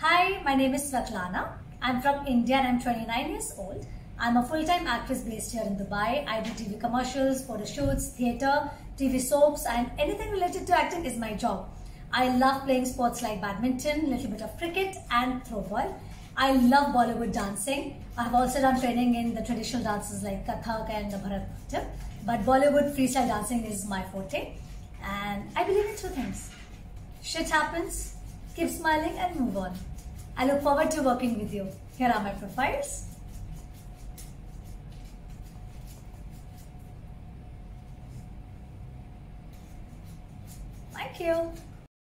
Hi, my name is Svetlana. I'm from India and I'm 29 years old. I'm a full-time actress based here in Dubai. I do TV commercials, photo shoots, theatre, TV soaps and anything related to acting is my job. I love playing sports like badminton, a little bit of cricket and throwball. I love Bollywood dancing. I have also done training in the traditional dances like Kathak and the Bharatanatyam. But Bollywood freestyle dancing is my forte. And I believe in two things. Shit happens, keep smiling and move on. I look forward to working with you. Here are my profiles. Thank you.